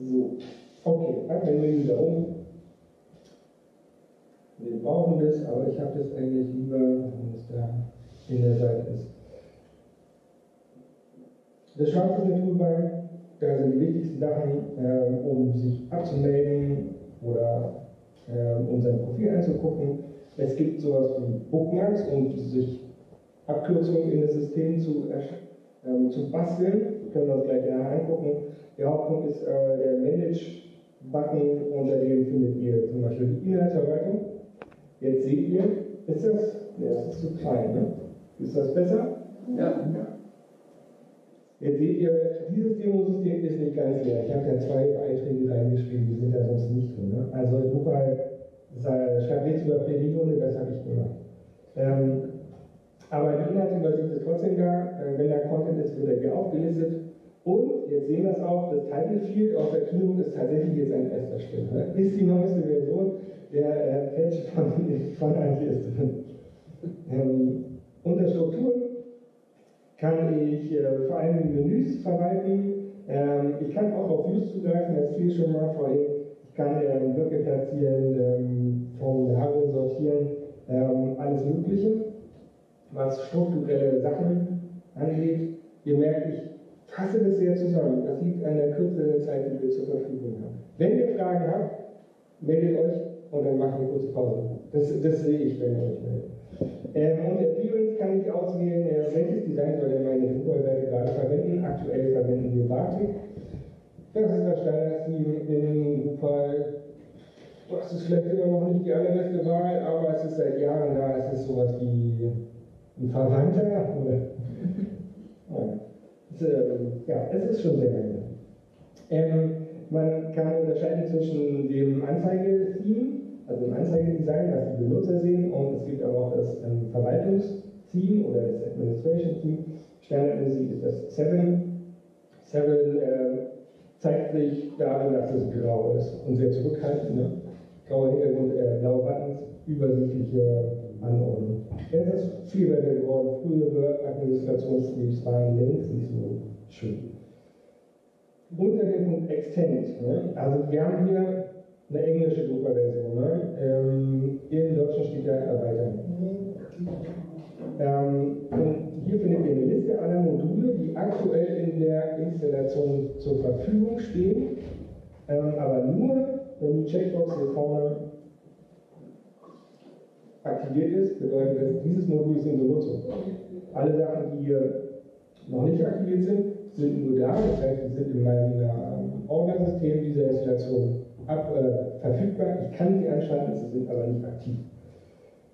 So, okay, fangen wir wieder um. Wir brauchen das, aber ich habe das eigentlich lieber, wenn es da in der Seite ist. Das schwarze Toolbar, da sind die wichtigsten Sachen, äh, um sich abzumelden oder äh, um sein Profil anzugucken. Es gibt sowas wie Bookmarks, um sich Abkürzungen in das System zu, äh, zu basteln. Wir können uns gleich nachher angucken. Der Hauptpunkt ist äh, der Manage-Button, unter dem findet ihr zum Beispiel die Inhaltsverwaltung. Jetzt seht ihr, ist das, ja, das ist zu klein, ne? Ist das besser? Ja. Jetzt seht ihr, dieses Demosystem ist nicht ganz leer. Ich habe ja zwei Beiträge reingeschrieben, die sind da sonst nicht drin. Ne? Also Drupal schreibt nichts über Pläne, das habe ich gemacht. Ähm, aber die Inhaltsübersicht ist trotzdem da. Äh, wenn da Content ist, wird er hier aufgelistet. Und jetzt sehen wir es auch, das Title Field auf der Keynote ist tatsächlich jetzt an erster Stelle. Ne? Ist die neueste Version der äh, Patch von, von ist drin. Ähm, unter Strukturen kann ich äh, vor allem Menüs verwalten. Ähm, ich kann auch auf Views zugreifen, das fiel schon mal vorhin. Ich kann ähm, Blöcke platzieren, ähm, Formulare sortieren, ähm, alles Mögliche, was strukturelle Sachen angeht. Ihr merkt, ich fasse das sehr zusammen. Das liegt an der Kürze der Zeit, die wir zur Verfügung haben. Wenn ihr Fragen habt, meldet euch und dann machen wir kurze Pause. Das, das sehe ich, wenn ihr euch meldet. Ähm, und Appearance kann ich auswählen, äh, welches Design soll denn meine Drupal-Seite gerade verwenden. Aktuell verwenden wir Batik. Das ist das Standard-Theme in Drupal. Das ist vielleicht immer noch nicht die allerbeste Wahl, aber es ist seit Jahren da. Es ist sowas wie ein Verwandter. Oder? ja. Es, äh, ja, es ist schon sehr lange. Ähm, man kann unterscheiden zwischen dem Anzeige-Theme also im Anzeigedesign, was die Benutzer sehen, und es gibt aber auch das ähm, Verwaltungsteam oder das Administration Team. Standardmäßig ist das Seven. Seven äh, zeigt sich darin, dass es grau ist und sehr zurückhaltend. Ne? Grauer Hintergrund, äh, blaue Buttons, übersichtliche Anordnung. Es ist viel besser geworden. Frühere Administrationsteams waren längst nicht so schön. Unter dem Punkt Extend. Ne? Also wir haben hier eine englische Druckerversion. Ne? Ähm, Im Deutschen steht da erweitern. Ähm, und hier findet ihr eine Liste aller Module, die aktuell in der Installation zur Verfügung stehen, ähm, aber nur, wenn die Checkbox hier vorne aktiviert ist, bedeutet das, dieses Modul ist in Benutzung. Alle Sachen, die hier noch nicht aktiviert sind, sind nur da, das heißt, sie sind in meinem ähm, Organsystem dieser Installation ab, äh, verfügbar. Ich kann sie anschalten, sie sind aber nicht aktiv.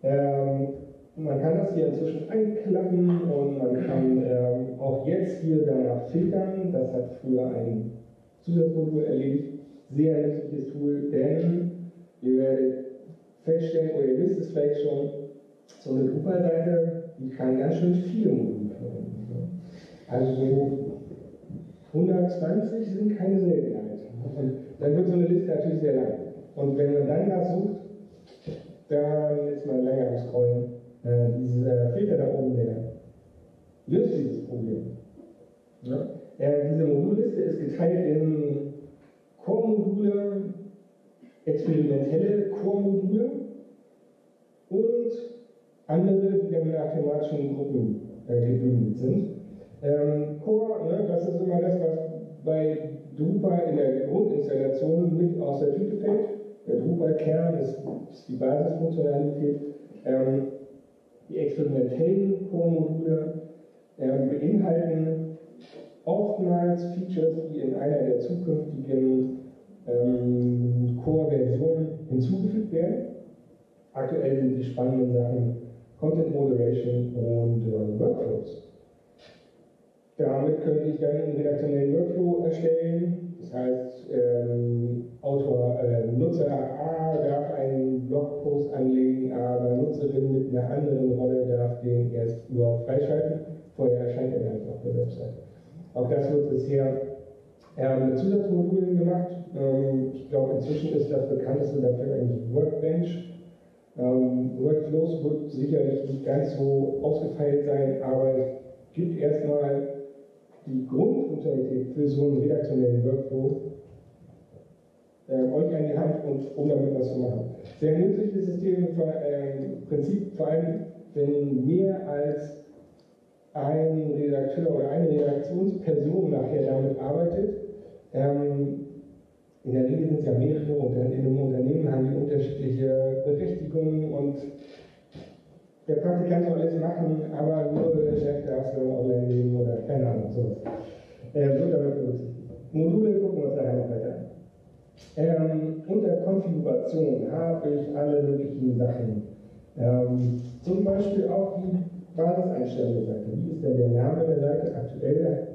Ähm, man kann das hier inzwischen einklappen und man kann ähm, auch jetzt hier danach filtern. Das hat früher ein Zusatzmodul erledigt. Sehr nützliches Tool, denn ihr werdet feststellen, oder ihr wisst es vielleicht schon, so eine Drupal-Seite, die kann ganz schön viele Module verwenden. Also 120 sind keine Seltenheit. Und dann wird so eine Liste natürlich sehr lang. Und wenn man dann was sucht, dann ist man länger am Scrollen. Äh, dieser Filter da oben, der löst dieses Problem. Ja? Äh, diese Modulliste ist geteilt in Core-Module, experimentelle Core-Module und andere, die dann nach thematischen Gruppen äh, gebündelt sind. Ähm, Core, ne, das ist immer das, was bei Drupal in der Grundinstallation mit aus der Tüte fällt. Der Drupal-Kern ist, ist, die Basisfunktionalität. Ähm, die experimentellen Core-Module ähm, beinhalten oftmals Features, die in einer der zukünftigen ähm, Core-Versionen hinzugefügt werden. Aktuell sind die spannenden Sachen Content Moderation und äh, Workflows. Damit könnte ich dann einen redaktionellen Workflow erstellen. Das heißt, ähm, Autor, äh, Nutzer A darf einen Blogpost anlegen, aber Nutzerin mit einer anderen Rolle darf den erst überhaupt freischalten. Vorher erscheint er gar nicht auf der Website. Auch das wird bisher ähm, mit Zusatzmodulen gemacht. Ähm, ich glaube, inzwischen ist das bekannteste dafür eigentlich Workbench. Ähm, Workflows wird sicherlich nicht ganz so ausgefeilt sein, aber es gibt erstmal die Grundfunktionalität für so einen redaktionellen Workflow äh, euch an die Hand, und, um damit was zu machen. Sehr nützliches System, im Prinzip vor allem, wenn mehr als ein Redakteur oder eine Redaktionsperson nachher damit arbeitet. Ähm, in der Regel sind es ja mehrere und in einem Unternehmen haben die unterschiedliche Berechtigungen und der Praktikant soll alles machen, aber nur der Chef darf es online nehmen oder keine Ahnung, sowas. Äh, wird damit berücksichtigt. Module gucken wir uns nachher noch weiter an. Ähm, unter Konfiguration habe ich alle möglichen Sachen. Ähm, zum Beispiel auch die Basiseinstellung der Seite. Wie ist denn der Name der Seite aktuell?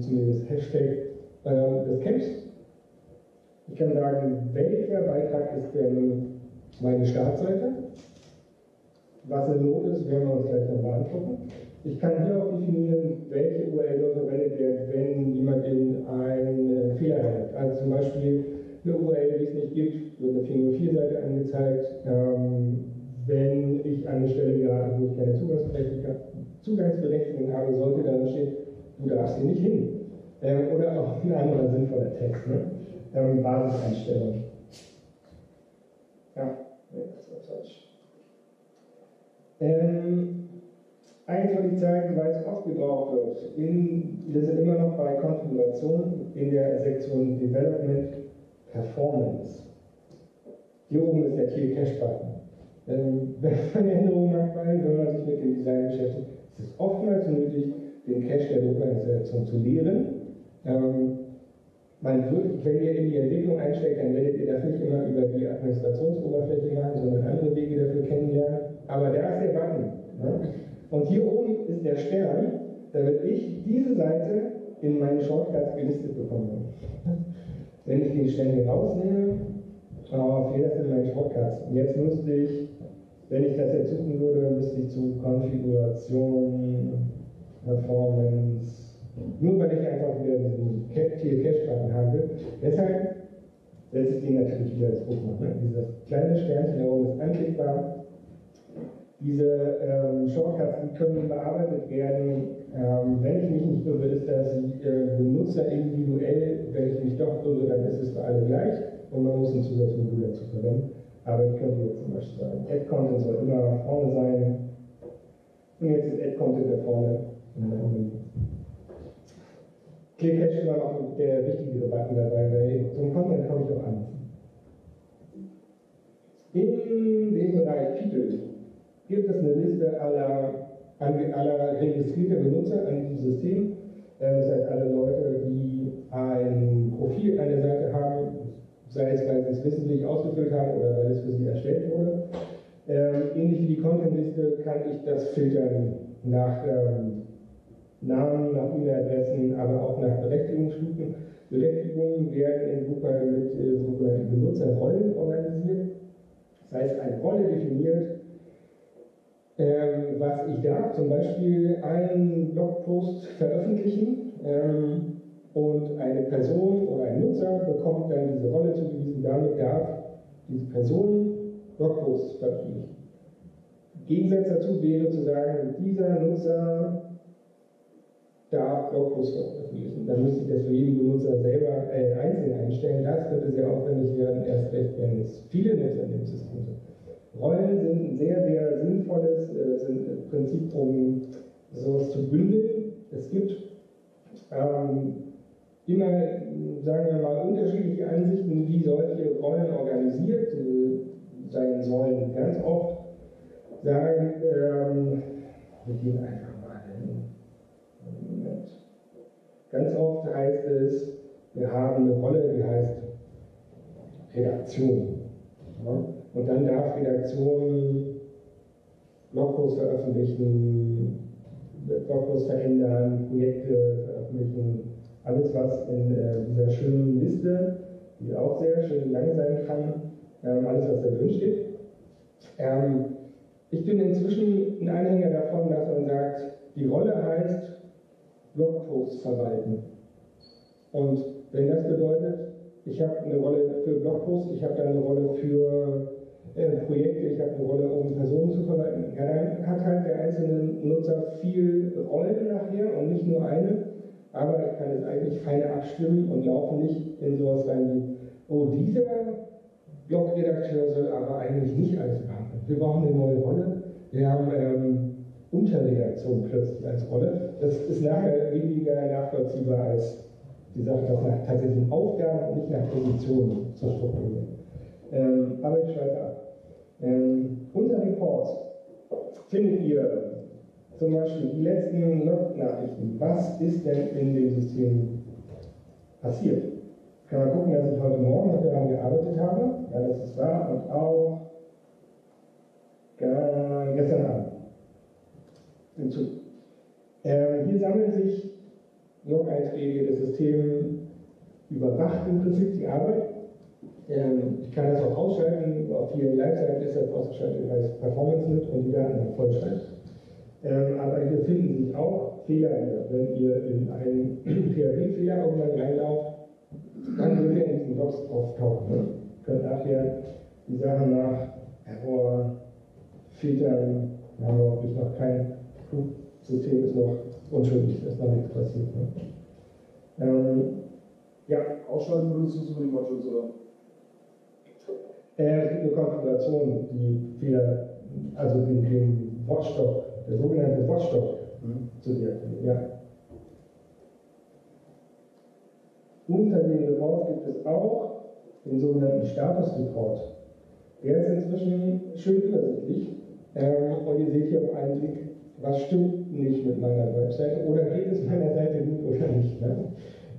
Zumindest Hashtag äh, des Camps. Ich kann sagen, welcher Beitrag ist denn meine Startseite? Was eine Not ist, werden wir uns gleich nochmal angucken. Ich kann hier auch definieren, welche URL soll verwendet werden, wenn jemand in einen Fehler hat. Also zum Beispiel eine URL, die es nicht gibt, wird eine 404-Seite angezeigt. Ähm, wenn ich an eine Stelle gerate, wo ich keine Zugangsberechtigung habe, sollte dann stehen, du darfst hier nicht hin. Ähm, oder auch ein anderer sinnvoller Text. Ne? Ähm, Basiseinstellung. Ja, nee, das war falsch. Ähm, eins soll ich zeigen, weil es oft gebraucht wird. In, wir sind immer noch bei Konfiguration in der Sektion Development Performance. Hier oben ist der Kill Cache Button. Ähm, wenn man Änderungen macht, wenn man sich mit dem Design beschäftigt, ist es oftmals nötig, den Cache der Druckinstallation zu leeren. Ähm, man wird, wenn ihr in die Entwicklung einsteigt, dann werdet ihr das nicht immer über die Administrationsoberfläche machen, sondern andere Wege dafür kennenlernen. Aber da ist der Button. Ne? Und hier oben ist der Stern, damit ich diese Seite in meine Shortcuts gelistet bekomme. Wenn ich den Stern hier rausnehme, oh, fehlt das in meinen Shortcuts. Und jetzt müsste ich, wenn ich das jetzt suchen würde, müsste ich zu Konfiguration, Performance, nur weil ich einfach wieder diesen Cache-Button habe. Deshalb setze ich den natürlich wieder ins Bookmark. Ne? Dieses kleine Sternchen da oben ist anklickbar diese ähm, Shortcuts können bearbeitet werden. Ähm, wenn ich mich nicht irre, ist das äh, Benutzer individuell. Wenn ich mich doch irre, dann ist es für alle gleich und man muss ein Zusatzmodul dazu verwenden. Aber ich könnte jetzt zum Beispiel sagen, Add-Content soll immer vorne sein. Und jetzt ist Add-Content da vorne. ClearCache immer noch der wichtigere Button dabei, weil zum Content komme ich auch an. In dem Bereich Titel gibt es eine Liste aller, aller registrierter Benutzer an diesem System. Äh, das heißt, alle Leute, die ein Profil an der Seite haben, sei es, weil sie es wissentlich ausgefüllt haben oder weil es für sie erstellt wurde. Ähm, ähnlich wie die Content-Liste kann ich das filtern nach ähm, Namen, nach E-Mail-Adressen, aber auch nach Berechtigungsstufen. Berechtigungen werden in Drupal mit äh, sogenannten Benutzerrollen organisiert. Das heißt, eine Rolle definiert, ähm, was ich darf, zum Beispiel einen Blogpost veröffentlichen ähm, und eine Person oder ein Nutzer bekommt dann diese Rolle zugewiesen, damit darf diese Person Blogposts veröffentlichen. Gegensatz dazu wäre zu sagen, dieser Nutzer darf Blogposts veröffentlichen. Dann müsste ich das für jeden Benutzer selber äh, einzeln einstellen. Das könnte sehr aufwendig werden, erst recht, wenn es viele Nutzer in dem System sind. Rollen sind ein sehr, sehr sinnvolles äh, sind im Prinzip, um sowas zu bündeln. Es gibt ähm, immer, sagen wir mal, unterschiedliche Ansichten, wie solche Rollen organisiert äh, sein sollen. Ganz oft sagen, ähm, wir gehen einfach mal hin. Moment. Ganz oft heißt es, wir haben eine Rolle, die heißt Redaktion. Ja? Und dann darf Redaktion Blogposts veröffentlichen, Blogposts verändern, Projekte veröffentlichen, alles was in äh, dieser schönen Liste, die auch sehr schön lang sein kann, ähm, alles was da drin steht. Ähm, ich bin inzwischen ein Anhänger davon, dass man sagt, die Rolle heißt Blogposts verwalten. Und wenn das bedeutet, ich habe eine Rolle für Blogposts, ich habe dann eine Rolle für äh, Projekte, ich habe eine Rolle, um Personen zu verwalten. Ja, dann hat halt der einzelne Nutzer viel Rollen nachher und nicht nur eine, aber ich kann es eigentlich feiner abstimmen und laufe nicht in sowas rein oh, dieser Blogredakteur soll aber eigentlich nicht alles behandeln. Wir brauchen eine neue Rolle. Wir haben ähm, Unterredaktion plötzlich als Rolle. Das ist nachher weniger nachvollziehbar als die Sache, das nach tatsächlichen Aufgaben und nicht nach Positionen zu strukturieren. Ähm, aber ich schreibe ab. Ähm, unser Report findet ihr zum Beispiel die letzten Log-Nachrichten. Was ist denn in dem System passiert? Kann man gucken, dass ich heute Morgen daran gearbeitet habe. Ja, das ist wahr. Und auch gestern Abend. Hinzu. Ähm, hier sammeln sich Log-Einträge. Das System überwacht im Prinzip die Arbeit. Ähm, ich kann das auch ausschalten. Auf vielen Live-Seiten ist das ausgeschaltet als Performance mit und die Daten dann vollschreibt. Ähm, aber hier finden sich auch Fehler Wenn ihr in einen PHP-Fehler irgendwann reinlauft, dann würde er in diesen Logs auftauchen. Ne? Könnt nachher die Sachen nach Error filtern. Da haben wir hoffentlich noch kein System ist noch unschuldig, ist noch nichts passiert. Ne? Ähm, ja. Ausschalten benutzt du die Modules oder? Äh, es gibt eine Konfiguration, die Fehler, also den, den Watchdog, der sogenannte Watchdog mhm. zu deaktivieren. Ja. Unter dem Report gibt es auch den sogenannten Status Report. Der ist inzwischen schön übersichtlich. Ähm, und ihr seht hier auf einen Blick, was stimmt nicht mit meiner Webseite oder geht es meiner Seite gut oder nicht. Ne?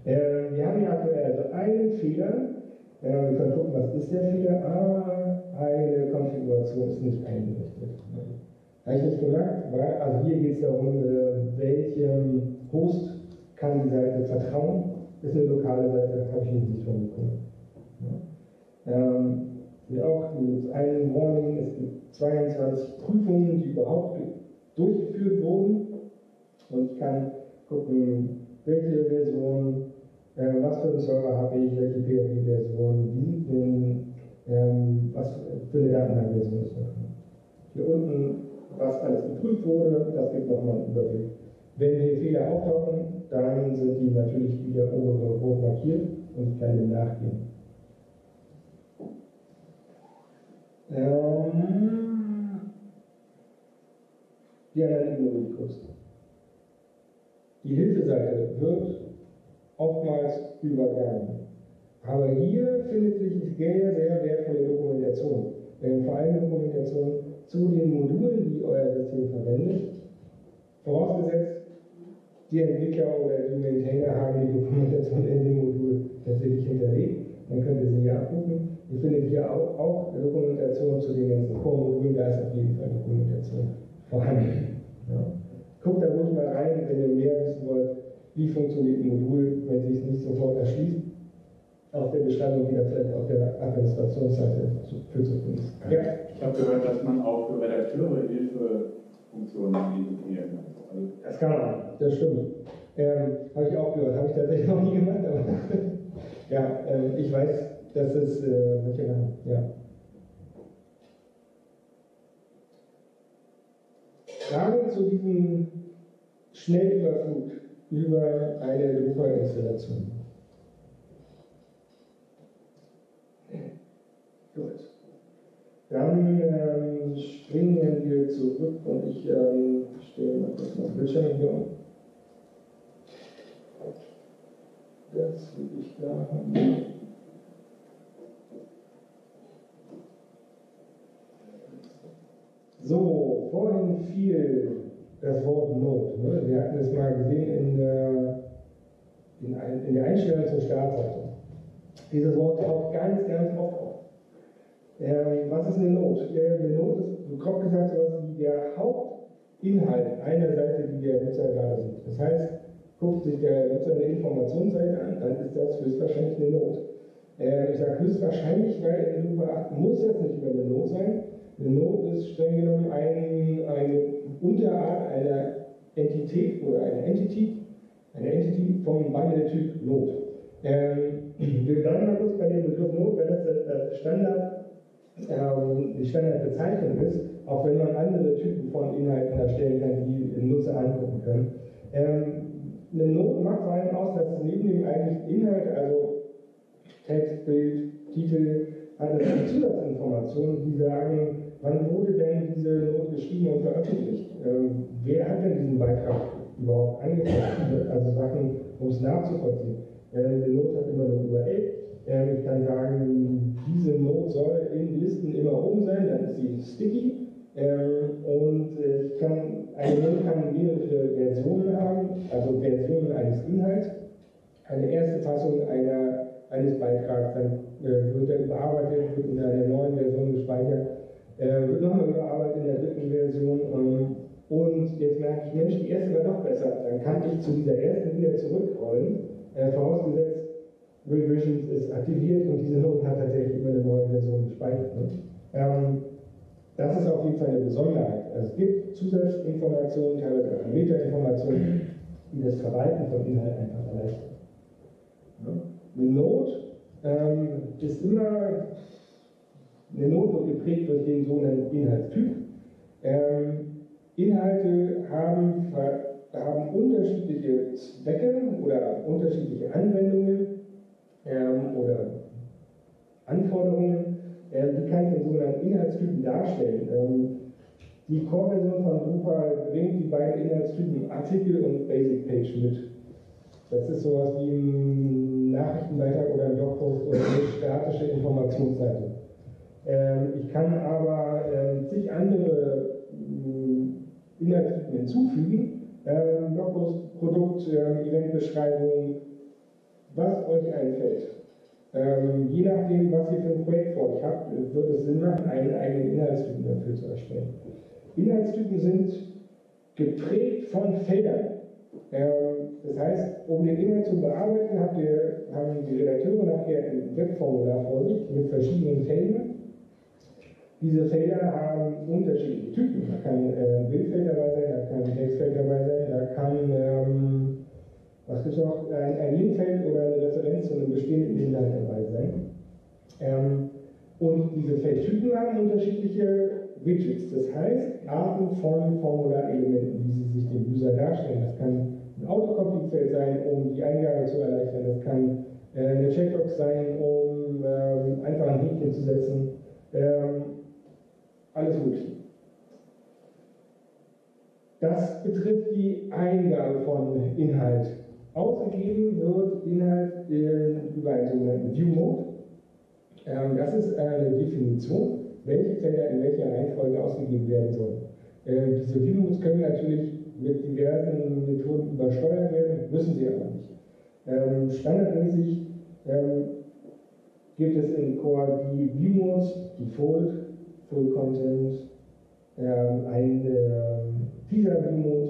Äh, wir haben hier aktuell also einen Fehler. Äh, wir können gucken, was ist der Fehler. Ah, eine Konfiguration ist nicht eingerichtet. Ne? Habe ich nicht gemacht, weil, also hier geht es darum, äh, welchem Host kann die Seite vertrauen ist eine lokale Seite, habe ich nicht drum gekümmert. Ja. Ähm, hier auch ein Warning, es gibt 22 Prüfungen, die überhaupt durchgeführt wurden. Und ich kann gucken, welche Version, äh, was für einen Server habe ich, welche PHP-Version, wie sieht denn, ähm, was für eine Datenbankversion ist. Hier unten, was alles geprüft wurde, das gibt nochmal einen Überblick. Wenn hier Fehler auftauchen, dann sind die natürlich wieder oben rot markiert und ich kann dem nachgehen. Ähm, die Analyse kurz. Die Hilfeseite wird oftmals übergangen. Aber hier findet sich sehr, sehr wertvolle Dokumentation. Vor allem Dokumentation zu den Modulen, die euer System verwendet. Vorausgesetzt, die Entwickler oder die Maintainer haben die Dokumentation in dem Modul tatsächlich hinterlegt. Dann könnt ihr sie hier abrufen. Ihr findet hier auch, auch Dokumentation zu den ganzen Core-Modulen, da ist auf jeden Fall Dokumentation vorhanden. Ja. Guckt da ruhig mal rein, wenn ihr mehr wissen wollt, wie funktioniert ein Modul, wenn sich es nicht sofort erschließt. Auf der Beschreibung wieder vielleicht auf der Administrationsseite für zu finden. Ja. Ich habe gehört, dass man auch für Redakteure Hilfefunktionen definieren kann. Das kann man, das stimmt. Ähm, habe ich auch gehört, habe ich tatsächlich noch nie gemacht, aber ja, äh, ich weiß, dass es äh, manche machen, ja. Fragen zu diesem Schnellüberflug über eine Drupal-Installation. Gut. Dann ähm, springen wir zurück und ich ähm, stehe mal kurz auf Bildschirm hier. Das will ich da haben. So, vorhin fiel das Wort Not. Ne? Wir hatten es mal gesehen in der, in, in der Einstellung zur Startseite. Dieses Wort taucht ganz, ganz oft auf. Ähm, was ist eine Not? Eine Not ist, grob gesagt, sowas wie der Hauptinhalt einer Seite, die der Nutzer gerade sieht. Das heißt, guckt sich der Nutzer eine Informationsseite an, dann ist das höchstwahrscheinlich eine Not. Äh, ich sage höchstwahrscheinlich, weil Lupe 8 muss das nicht immer eine Not sein. Eine Not ist streng genommen ein, eine Unterart einer Entität oder einer Entity, eine Entity vom Binarytyp Not. Ähm, wir bleiben mal kurz bei dem Begriff Not, weil das das Standard ähm, die Standardbezeichnung ist, auch wenn man andere Typen von Inhalten erstellen kann, die Nutzer angucken können. Ähm, eine Not macht vor allem aus, dass neben dem eigentlichen Inhalt, also Text, Bild, Titel eine Zusatzinformationen, die sagen, wann wurde denn diese Not geschrieben und veröffentlicht? Ähm, wer hat denn diesen Beitrag überhaupt angefangen? Also Sachen, um es nachzuvollziehen. Äh, die Not hat immer eine URL. Äh, ich kann sagen, diese Not soll in Listen immer oben sein, dann ist sie sticky. Ähm, und äh, ich kann, eine Not kann mehrere Versionen haben, also Versionen eines Inhalts. Eine erste Fassung einer, eines Beitrags, dann äh, wird er überarbeitet, wird in einer neuen Version gespeichert, äh, wird nochmal überarbeitet in der dritten Version. Ähm, und jetzt merke ich, Mensch, die erste war doch besser. Dann kann ich zu dieser ersten wieder zurückrollen, äh, vorausgesetzt, Revisions ist aktiviert und diese Note hat tatsächlich immer eine neue Version gespeichert. Ne? Ähm, das ist auf jeden Fall eine Besonderheit. Also es gibt Zusatzinformationen, teilweise auch Metainformationen, die das Verwalten von Inhalt einfach erleichtern. Eine Note ähm, ist immer, eine Note wird geprägt durch den sogenannten Inhaltstyp. Ähm, Inhalte haben, haben unterschiedliche Zwecke oder unterschiedliche Anwendungen ähm, oder Anforderungen äh, die kann ich in sogenannten Inhaltstypen darstellen. Ähm, die Core-Version von Drupal bringt die beiden Inhaltstypen Artikel und Basic Page mit. Das ist sowas wie ein Nachrichtenbeitrag oder ein Blogpost oder eine statische Informationsseite. Ähm, ich kann aber ähm, zig andere äh, Inhaltstypen hinzufügen. Ähm, Blogpost, Produkt, äh, Eventbeschreibung, was euch einfällt. Ähm, je nachdem, was ihr für ein Projekt vor euch habt, wird es Sinn machen, einen eigenen Inhaltstypen dafür zu erstellen. Inhaltstypen sind geprägt von Feldern. Ähm, das heißt, um den Inhalt zu bearbeiten, ihr, haben die Redakteure nachher ein Webformular vor sich mit verschiedenen Feldern. Diese Felder haben unterschiedliche Typen. Da kann äh, ein Bildfeld dabei sein, da kann ein Textfeld dabei sein, da kann ähm, was gibt noch? Ein, ein Linkfeld oder eine Referenz zu einem bestehenden Inhalt dabei sein. Ähm, und diese Feldtypen haben unterschiedliche Widgets, das heißt Arten von Formularelementen, wie sie sich dem User darstellen. Das kann ein Autocomplete-Feld sein, um die Eingabe zu erleichtern. Das kann äh, eine Checkbox sein, um ähm, einfach ein Häkchen zu setzen. Ähm, alles mögliche. Das betrifft die Eingabe von Inhalt Ausgegeben wird Inhalt in, über einen sogenannten View-Mode. Ähm, das ist eine Definition, welche Felder in welcher Reihenfolge ausgegeben werden sollen. Ähm, diese View-Modes können natürlich mit diversen Methoden übersteuert werden, müssen sie aber nicht. Ähm, standardmäßig ähm, gibt es in Core die View-Modes, Default, Full Content, ähm, ein Teaser-View-Mode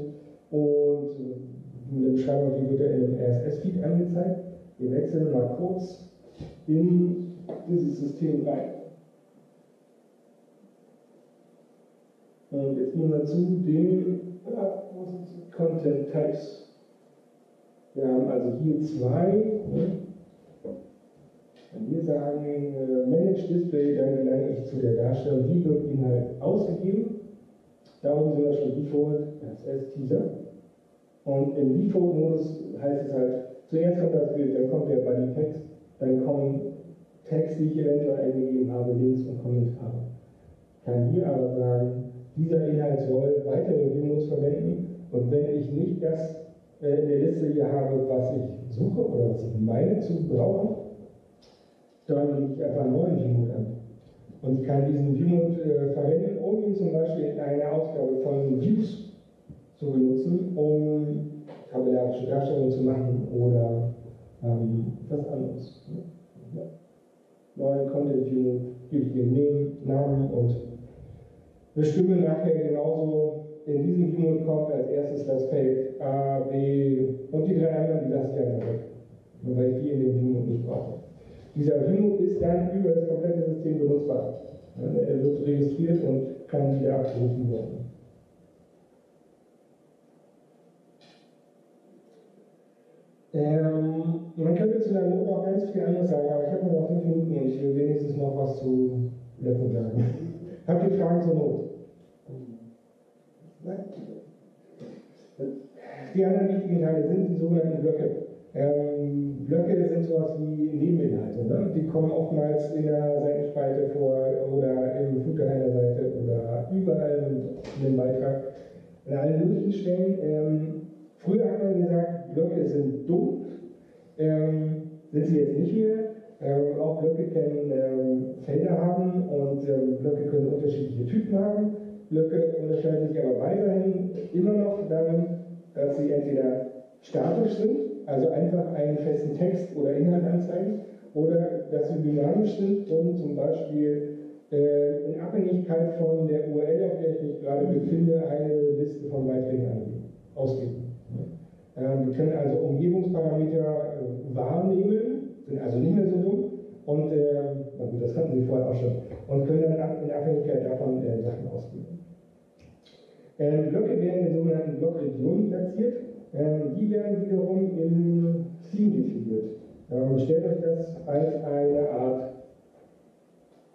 und eine Beschreibung, wie wird er dem RSS-Feed angezeigt. Wir wechseln mal kurz in dieses System rein. Und jetzt nehmen wir zu den Content Types. Wir haben also hier zwei. Ne? Wenn wir sagen äh, Manage Display, dann gelange ich zu der Darstellung, wie wird Inhalt ausgegeben. Darum sind wir schon Default, RSS Teaser. Und im Default-Modus heißt es halt, zuerst kommt das Bild, dann kommt der Body-Text, dann kommen Text, die ich eventuell eingegeben habe, Links und Kommentare. Ich kann hier aber sagen, dieser Inhalt soll weitere View-Modes verwenden und wenn ich nicht das äh, in der Liste hier habe, was ich suche oder was ich meine zu brauchen, dann lege ich einfach einen neuen View-Mode an. Und ich kann diesen View-Mode äh, verwenden, um ihn zum Beispiel in eine Ausgabe von Views zu benutzen, um tabellarische Darstellungen zu machen oder ähm, was anderes. Ja. Neuen Content View gebe ich den Namen und bestimme nachher genauso in diesem View kommt als erstes das Feld A, B und die drei anderen, die ich einfach weg, weil ich die in dem View nicht brauche. Dieser View ist dann über das komplette System benutzbar. Er wird registriert und kann wieder abgerufen werden. Ähm, man könnte zu der Not auch ganz viel anderes sagen, aber ich habe nur noch fünf Minuten und ich will wenigstens noch was zu Letten sagen. Habt ihr Fragen zur Not? Die anderen wichtigen Teile sind die sogenannten Blöcke. Ähm, Blöcke sind sowas wie Nebeninhalte. Ne? Die kommen oftmals in der Seitenspalte vor oder im Footer einer Seite oder überall in einem Beitrag. An allen möglichen Stellen. Ähm, früher hat man gesagt, Blöcke sind dumm. Ähm, sind sie jetzt nicht mehr. Ähm, auch Blöcke können ähm, Felder haben und ähm, Blöcke können unterschiedliche Typen haben. Blöcke unterscheiden sich aber weiterhin immer noch darin, dass sie entweder statisch sind, also einfach einen festen Text oder Inhalt anzeigen, oder dass sie dynamisch sind und zum Beispiel äh, in Abhängigkeit von der URL, auf der ich mich gerade befinde, eine Liste von Beiträgen angeben, ausgeben. Wir können also Umgebungsparameter äh, wahrnehmen, sind also nicht mehr so dumm und äh, na gut, das hatten Sie vorher auch schon und können dann in Abhängigkeit davon äh, Sachen ausgeben. Ähm, Blöcke werden in sogenannten Blockregionen platziert. Ähm, die werden wiederum im Theme definiert. Ähm, stellt euch das als eine Art,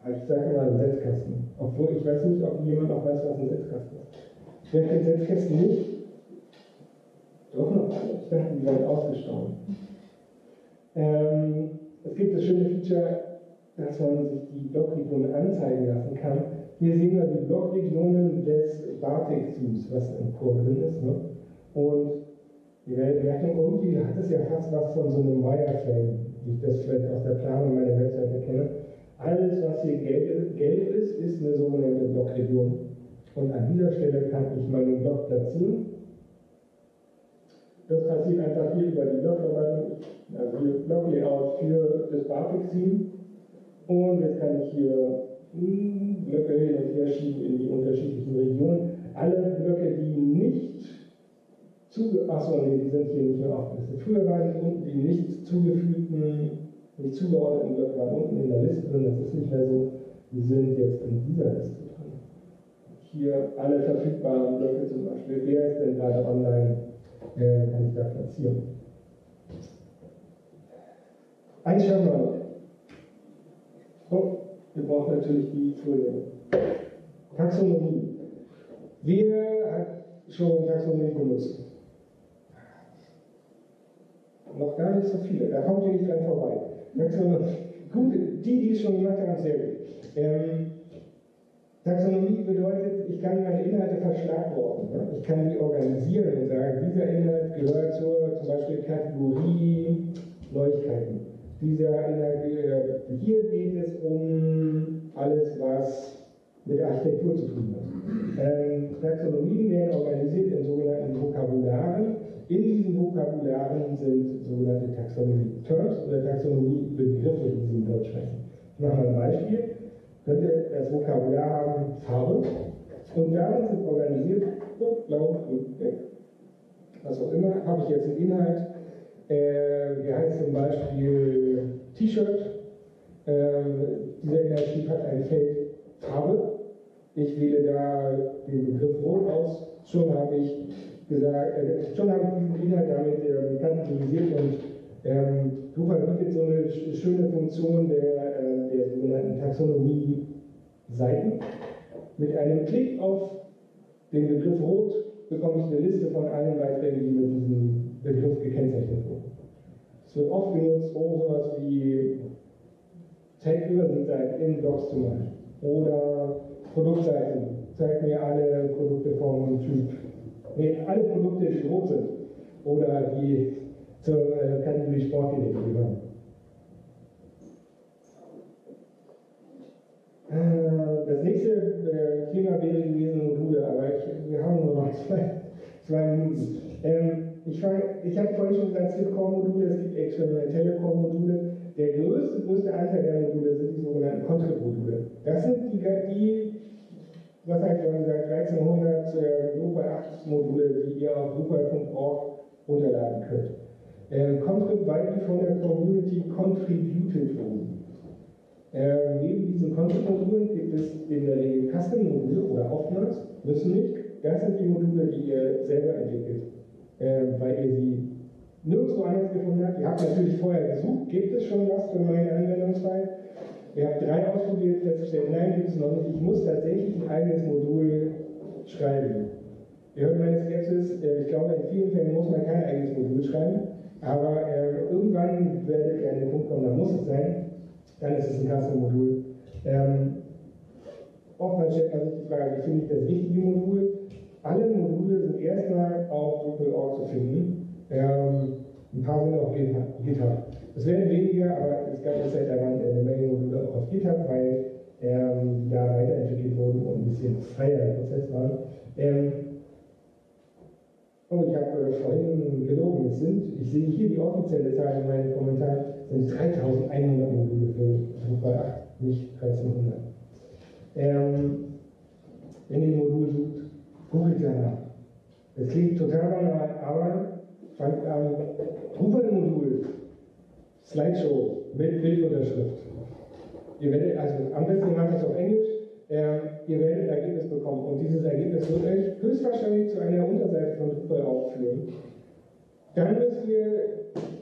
ich sage mal, Setzkasten. Obwohl ich weiß nicht, ob jemand noch weiß, was ein Setzkasten ist. Wer kennt Setzkästen nicht? Doch noch alle. Ich dachte, die seien ausgestorben. Ähm, es gibt das schöne Feature, dass man sich die Blockregionen anzeigen lassen kann. Hier sehen wir die Blockregionen des Bartik-Teams, was im Core drin ist. Ne? Und wir merken, irgendwie hat es ja fast was von so einem Wireframe, wie ich das vielleicht aus der Planung meiner Webseite kenne. Alles, was hier gelb, gelb ist, ist eine sogenannte Blockregion. Und an dieser Stelle kann ich meinen Block platzieren. Das passiert einfach hier über die Blockverwaltung, also hier Blocklayout für das BAföG-Team. Und jetzt kann ich hier Blöcke hin und her schieben in die unterschiedlichen Regionen. Alle Blöcke, die nicht zuge achso, die sind hier nicht mehr aufgelistet. Früher waren die unten die nicht zugefügten, nicht zugeordneten Blöcke waren unten in der Liste drin, das ist nicht mehr so. Die sind jetzt in dieser Liste drin. Hier alle verfügbaren Blöcke zum Beispiel. Wer ist denn gerade online? Äh, kann ich da platzieren? Ein Schirm Oh, wir brauchen natürlich die Folie. Taxonomie. Wer hat schon Taxonomie benutzt? Noch gar nicht so viele, da kommt ihr nicht dran vorbei. Taxonomie. Gut, die, die es schon gemacht haben, sehr gut. Ähm, Taxonomie bedeutet, ich kann meine Inhalte verschlagworten. Ne? Ich kann die organisieren und sagen, dieser Inhalt gehört zur zum Beispiel Kategorie. Dieser Inhalt, äh, hier geht es um alles, was mit Architektur zu tun hat. Ähm, Taxonomien werden organisiert in sogenannten Vokabularen. In diesen Vokabularen sind sogenannte Taxonomie-Terms oder Taxonomie-Begriffe, die Sie in Deutsch sprechen. Ich mache mal ein Beispiel. Könnte das Vokabular haben Farbe und darin sind organisiert rot, blau, grün, weg. Was auch immer, habe ich jetzt einen Inhalt, äh, der heißt zum Beispiel T-Shirt. Äh, dieser Inhaltstyp hat ein Feld Farbe. Ich wähle da den Begriff Rot aus. Schon habe ich gesagt, äh, schon habe ich diesen Inhalt damit ähm, kategorisiert und ähm, Drupal bietet so eine schöne Funktion der, äh, der sogenannten Taxonomie-Seiten. Mit einem Klick auf den Begriff Rot bekomme ich eine Liste von allen Beiträgen, die mit diesem Begriff gekennzeichnet wurden. Es wird oft genutzt, um sowas wie Tag-Übersichtsseiten in Blogs zu machen. Oder Produktseiten. Zeigt mir alle Produkte vom Typ. Nee, alle Produkte, die rot sind. Oder die zur äh, Kategorie Sportgeräte gehören. Äh, das nächste äh, Thema wäre gewesen Module, aber ich, wir haben nur noch zwei, zwei Minuten. Ähm, ich, ich habe vorhin schon gesagt, es gibt Core-Module, es gibt experimentelle Core-Module. Der größte, größte Anteil der Module sind die sogenannten Contrib-Module. Das sind die, die was habe ich vorhin gesagt, 1300 äh, Drupal 8 Module, die ihr auf drupal.org runterladen könnt. Ähm, Contrib, weil die von der Community contributed wurden. Ähm, neben diesen Contrib-Modulen gibt es in der Regel Custom-Module oder oftmals, müssen nicht. Das sind die Module, die ihr selber entwickelt, äh, weil ihr sie nirgendwo anders gefunden habt. Ihr habt natürlich vorher gesucht, gibt es schon was für meine Anwendungsfall? Ihr habt drei ausprobiert, festgestellt, nein, gibt es noch nicht. Ich muss tatsächlich ein eigenes Modul schreiben. Ihr hört meine Skepsis, äh, ich glaube, in vielen Fällen muss man kein eigenes Modul schreiben, aber äh, irgendwann werdet ihr an den Punkt kommen, da muss es sein, dann ist es ein Klassenmodul. Ähm, oftmals stellt man sich die Frage, wie finde ich das richtige Modul? Alle Module sind erstmal auf Drupal.org zu finden. Ähm, ein paar sind auf GitHub. Es werden weniger, aber es gab jetzt daran eine Menge Module auch auf GitHub, weil ähm, da weiterentwickelt wurden und ein bisschen freier im Prozess waren. Ähm, oh, ich habe äh, vorhin gelogen. Es sind, ich sehe hier die offizielle Zahl in meinen Kommentaren, sind 3100 Module für Drupal 8, nicht 1300. Ähm, wenn ihr ein Modul sucht, danach. Es klingt total banal, aber an, Drupal-Modul, Slideshow mit Bildunterschrift. Ihr werdet, also am besten macht das auf Englisch, äh, ihr werdet ein Ergebnis bekommen und dieses Ergebnis wird euch höchstwahrscheinlich zu einer Unterseite von Drupal aufführen. Dann müsst ihr,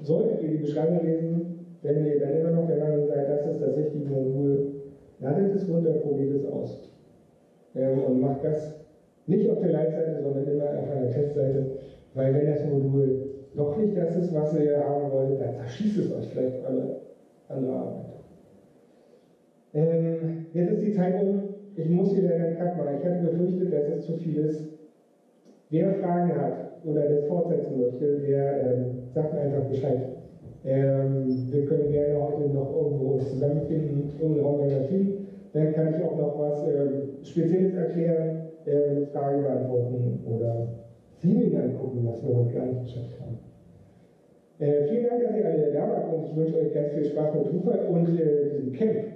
solltet ihr die Beschreibung lesen, wenn ihr dann immer noch der Meinung seid, das ist das richtige Modul, ladet es runter, probiert es aus. Ähm, und macht das nicht auf der Leitseite, sondern immer auf einer Testseite, weil wenn das Modul doch nicht das ist, was ihr haben wollt, dann zerschießt es euch vielleicht alle andere Arbeit. Ähm, jetzt ist die Zeit um. Ich muss hier leider einen Cut machen. Ich hatte befürchtet, dass es zu viel ist. Wer Fragen hat oder das fortsetzen möchte, der ähm, sagt einfach Bescheid. Ähm, wir können gerne heute noch irgendwo uns zusammenfinden, irgendeinen Raum finden. Dann kann ich auch noch was ähm, Spezielles erklären, äh, Fragen beantworten oder Theming angucken, was wir heute gar nicht geschafft haben. Äh, vielen Dank, dass ihr alle da wart und ich wünsche euch ganz viel Spaß mit Drupal und äh, diesem Camp.